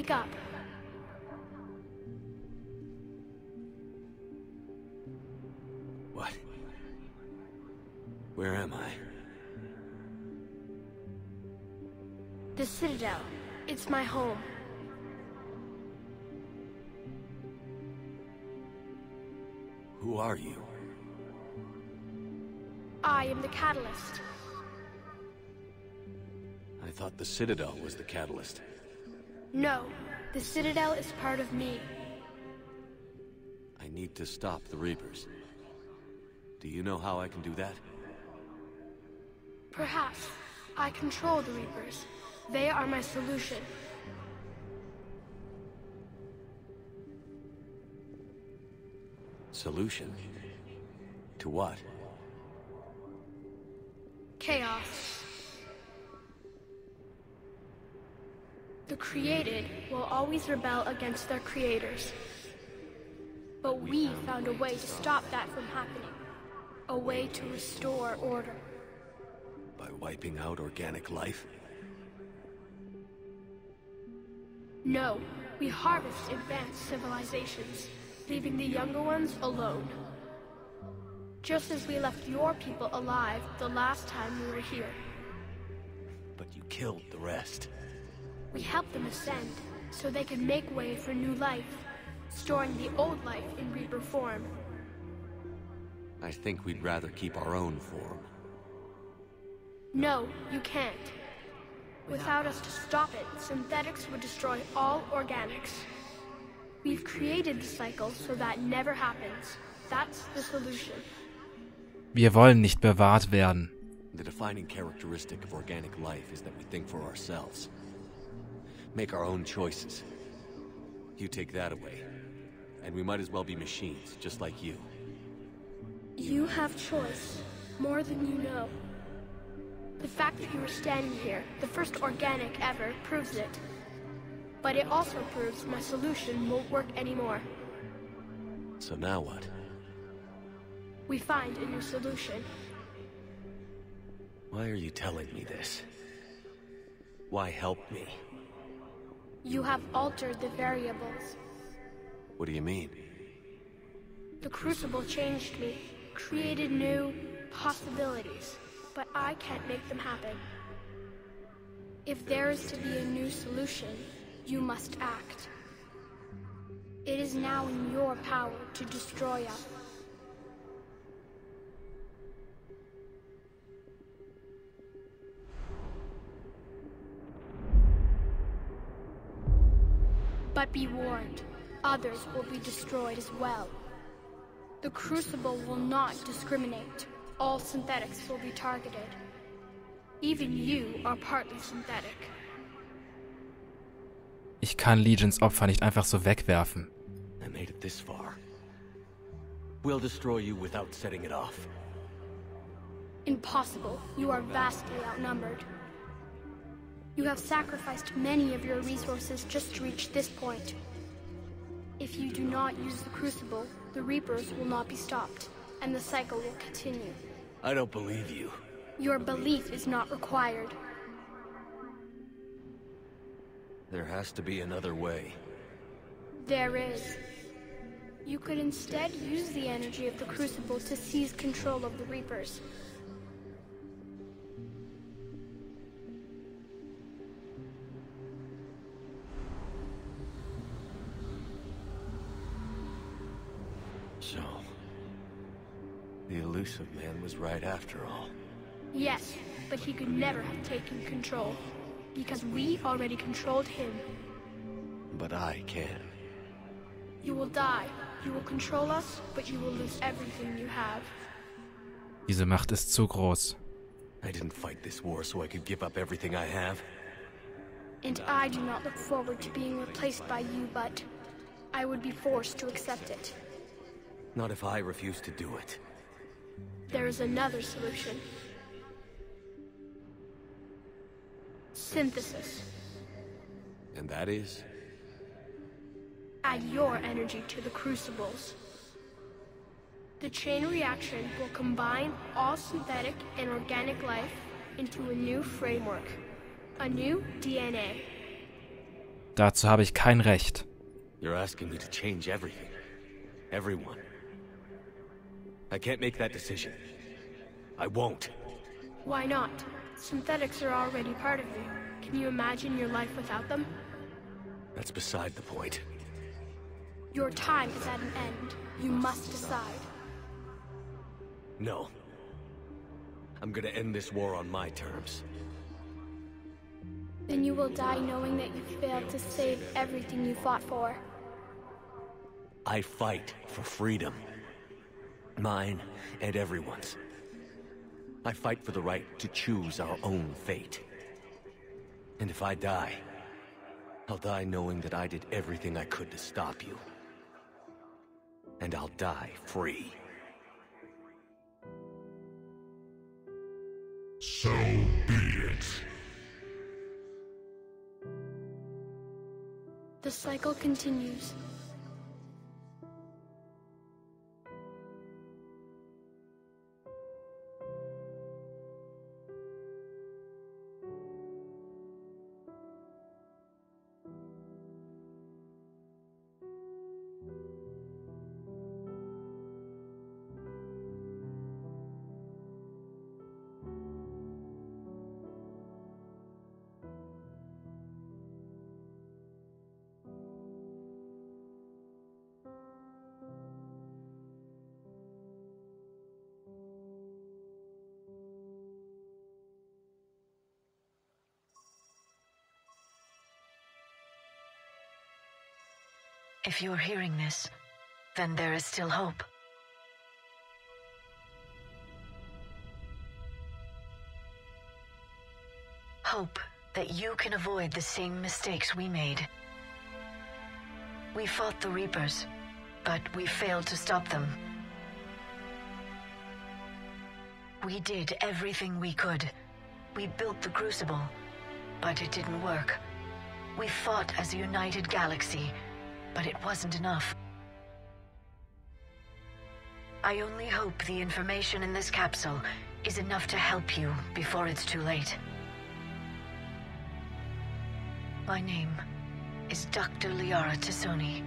Wake up. What? Where am I? The Citadel. It's my home. Who are you? I am the Catalyst. I thought the Citadel was the catalyst. No, the Citadel is part of me. I need to stop the Reapers. Do you know how I can do that? Perhaps. I control the Reapers. They are my solution. Solution? To what? Chaos. Created will always rebel against their creators. But we found a way to stop that from happening. A way to restore order. By wiping out organic life? No, we harvest advanced civilizations, leaving the younger ones alone. Just as we left your people alive the last time we were here. But you killed the rest. We helped them ascend, so they could make way for new life, storing the old life in Reaper form. I think we'd rather keep our own form. No, you can't. Without us to stop it, synthetics would destroy all organics. We've created the cycle so that never happens. That's the solution. Wir wollen nicht bewahrt werden. The defining characteristic of organic life is that we think for ourselves. Make our own choices. You take that away, and we might as well be machines, just like you. You have choice, more than you know. The fact that you are standing here, the first organic ever, proves it. But it also proves my solution won't work anymore. So now what? We find a new solution. Why are you telling me this? Why help me? You have altered the variables. What do you mean? The Crucible changed me, created new possibilities, but I can't make them happen. If there is to be a new solution, you must act. It is now in your power to destroy us. Be warned, others will be destroyed as well. The Crucible will not discriminate. All synthetics will be targeted. Even you are partly synthetic. Ich kann Legions Opfer nicht einfach so wegwerfen. I made it this far. We'll destroy you without setting it off. Impossible. You are vastly outnumbered. You have sacrificed many of your resources just to reach this point. If you do not use the Crucible, the Reapers will not be stopped, and the cycle will continue. I don't believe you. Your belief is not required. There has to be another way. There is. You could instead use the energy of the Crucible to seize control of the Reapers. The man was right after all. Yes, but he could never have taken control. Because we already controlled him. But I can. You will die. You will control us, but you will lose everything you have. Diese Macht ist zu groß. I didn't fight this war so I could give up everything I have. And I do not look forward to being replaced by you, but I would be forced to accept it. Not if I refuse to do it. There is another solution. Synthesis. And that is? Add your energy to the Crucible's. The chain reaction will combine all synthetic and organic life into a new framework. A new DNA. Dazu habe ich kein Recht. You're asking me to change everything. Everyone. I can't make that decision. I won't. Why not? Synthetics are already part of you. Can you imagine your life without them? That's beside the point. Your time is at an end. You must decide. No. I'm gonna end this war on my terms. Then you will die knowing that you failed to save everything you fought for. I fight for freedom. Mine and everyone's. I fight for the right to choose our own fate. And if I die, I'll die knowing that I did everything I could to stop you. And I'll die free. So be it. The cycle continues. If you're hearing this, then there is still hope. Hope that you can avoid the same mistakes we made. We fought the Reapers, but we failed to stop them. We did everything we could. We built the Crucible, but it didn't work. We fought as a united galaxy, but it wasn't enough. I only hope the information in this capsule is enough to help you before it's too late. My name is Dr. Liara T'Soni.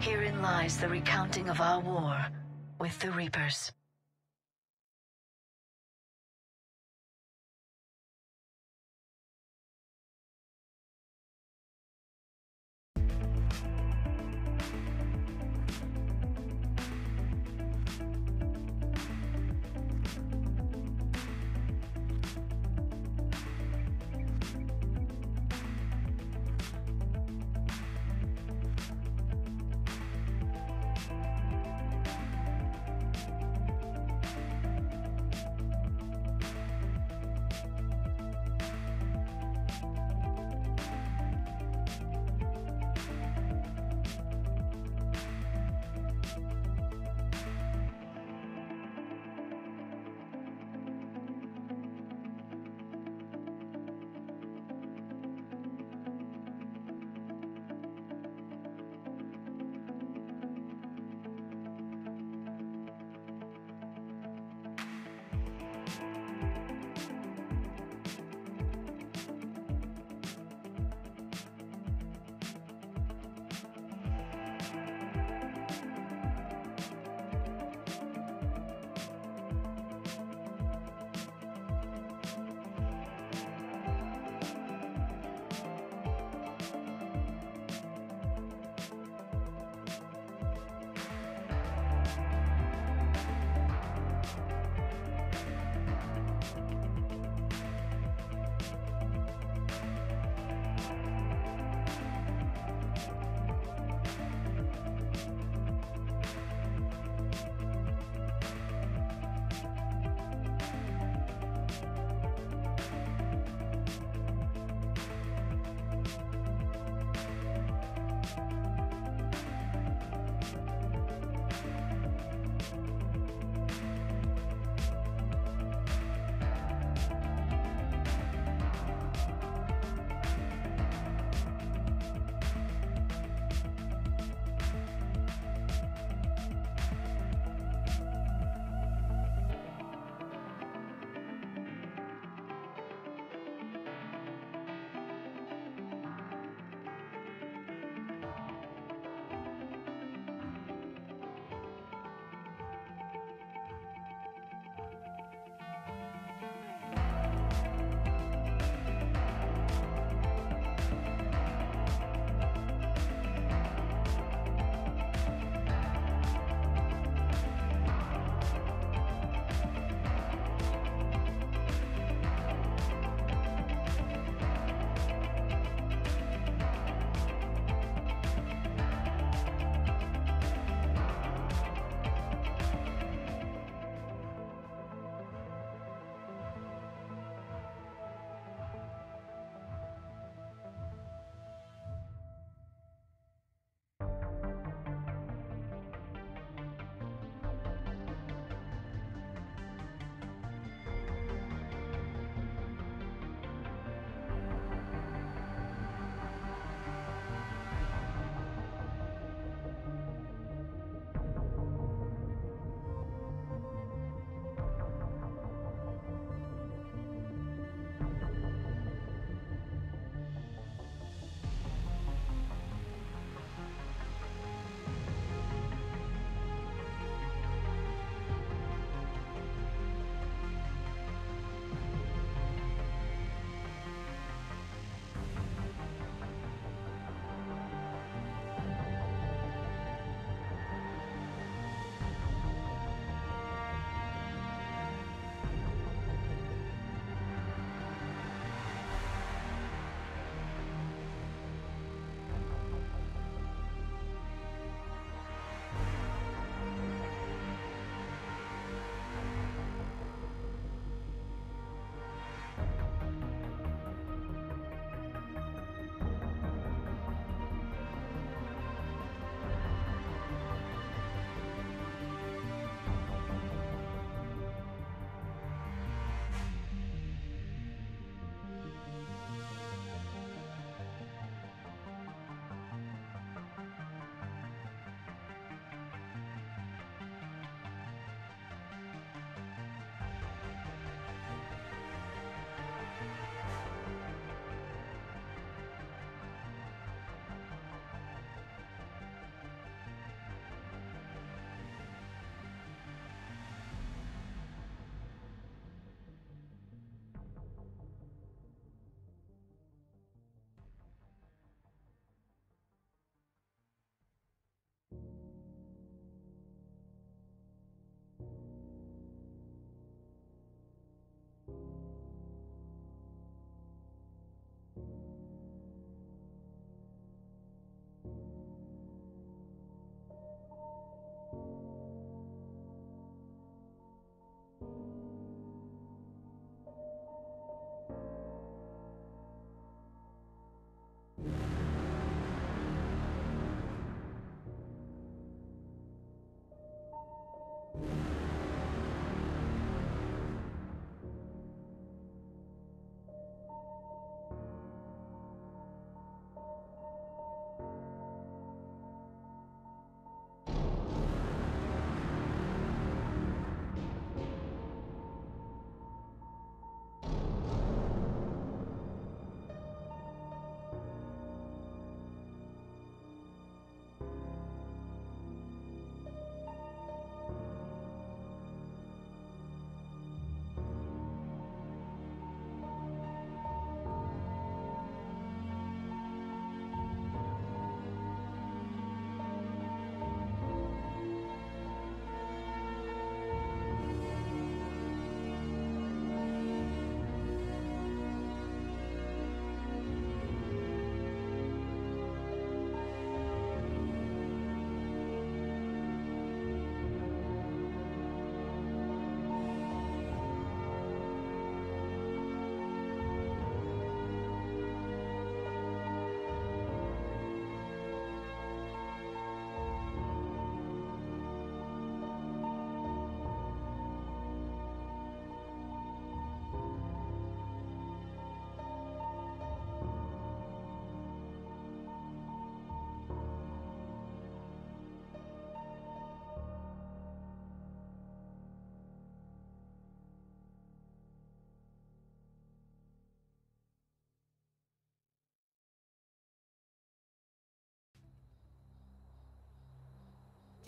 Herein lies the recounting of our war with the Reapers.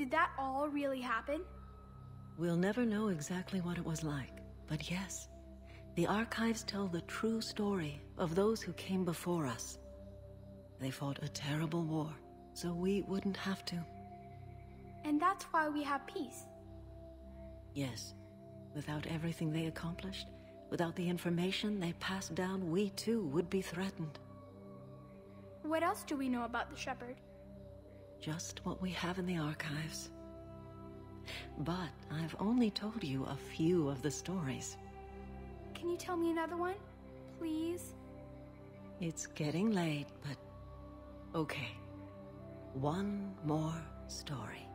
Did that all really happen? We'll never know exactly what it was like, but yes, the archives tell the true story of those who came before us. They fought a terrible war, so we wouldn't have to. And that's why we have peace. Yes, without everything they accomplished, without the information they passed down, we too would be threatened. What else do we know about the Shepard? Just what we have in the archives. But I've only told you a few of the stories. Can you tell me another one? Please? It's getting late, but okay. One more story.